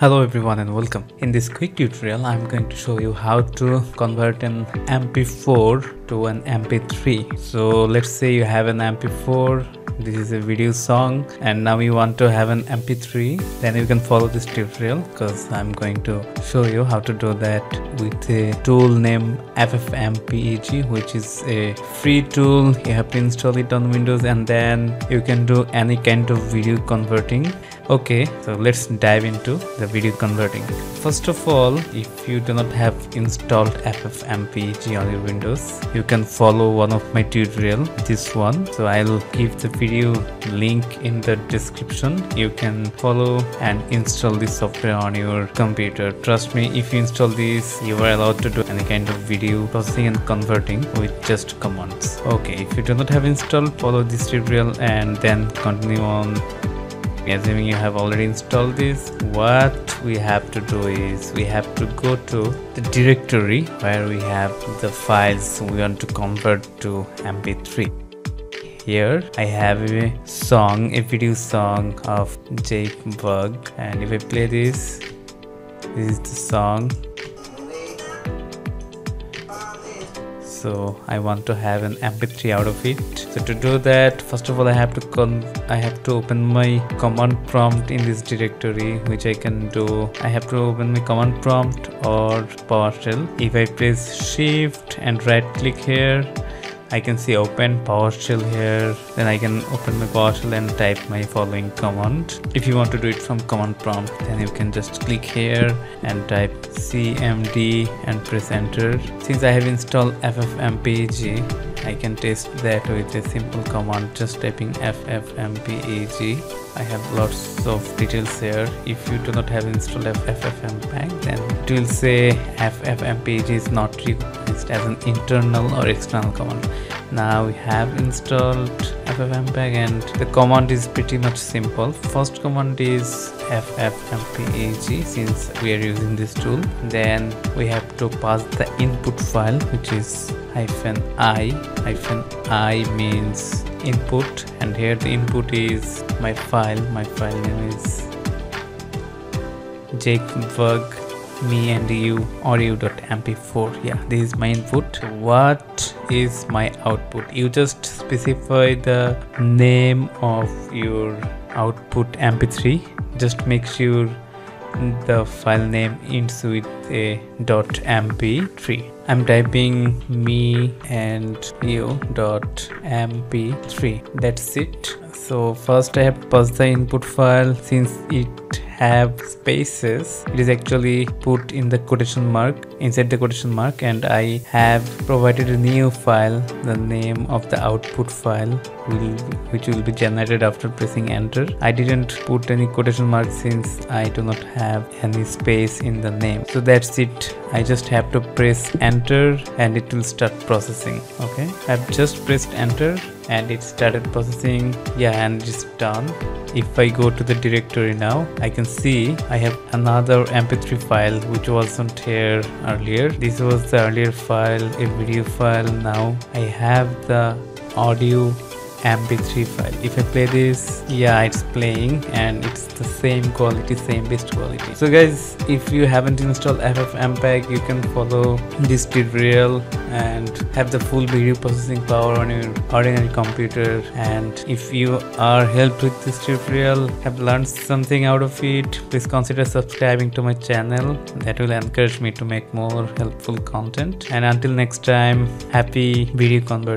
Hello everyone and welcome. In this quick tutorial I'm going to show you how to convert an MP4 to an MP3. So let's say you have an MP4 this is a video song and now you want to have an mp3 then you can follow this tutorial because i'm going to show you how to do that with a tool named ffmpeg which is a free tool you have to install it on windows and then you can do any kind of video converting okay so let's dive into the video converting. First of all if you do not have installed ffmpeg on your windows you can follow one of my tutorial this one. So i'll give the video link in the description. You can follow and install this software on your computer. Trust me if you install this you are allowed to do any kind of video processing and converting with just commands. Okay if you do not have installed follow this tutorial and then continue on assuming you have already installed this. What we have to do is we have to go to the directory where we have the files we want to convert to mp3 here I have a song, a video song of Jake Bugg and if I play this, this is the song so I want to have an mp3 out of it. So to do that first of all I have to con I have to open my command prompt in this directory which I can do. I have to open my command prompt or PowerShell if I press shift and right click here I can see open PowerShell here. Then I can open my PowerShell and type my following command. If you want to do it from command prompt then you can just click here and type cmd and press enter. Since I have installed ffmpeg I can test that with a simple command just typing ffmpeg I have lots of details here. If you do not have installed ffmpeg then it will say ffmpeg is not as an internal or external command. Now we have installed ffmpeg and the command is pretty much simple. First command is ffmpeg since we are using this tool. Then we have to pass the input file which is hyphen i. Hyphen i means input. And here the input is my file. My file name is jake me and you audio.mp4 yeah this is my input. What is my output? You just specify the name of your output mp3 just make sure the file name ends with a .mp3 i'm typing me and you dot mp3 that's it. So first i have passed the input file. Since it have spaces. It is actually put in the quotation mark inside the quotation mark and I have provided a new file the name of the output file will which will be generated after pressing enter. I didn't put any quotation mark since I do not have any space in the name. So that's it. I just have to press enter and it will start processing okay? I've just pressed enter and it started processing. Yeah and it's done. If I go to the directory now I can see I have another mp3 file which wasn't here earlier. This was the earlier file a video file. Now I have the audio mp3 file if i play this yeah it's playing and it's the same quality same best quality. So guys if you haven't installed ffmpeg you can follow this tutorial and have the full video processing power on your ordinary computer. And if you are helped with this tutorial have learned something out of it please consider subscribing to my channel. That will encourage me to make more helpful content. And until next time happy video convert